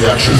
the action.